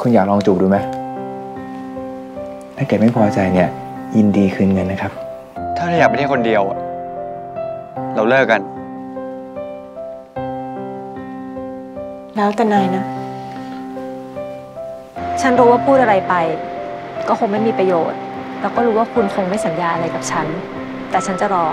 คุณอยากลองจูบดูไหม ถ้าเกิดไม่พอใจเนี่ย ยินดีคืนเงินนะครับ ถ้าเราอยากไปเที่ยวคนเดียวอะเราเลิกกัน แล้วแต่นายนะ ฉันรู้ว่าพูดอะไรไป ก็คงไม่มีประโยชน์ แล้วก็รู้ว่าคุณคงไม่สัญญาอะไรกับฉัน แต่ฉันจะรอ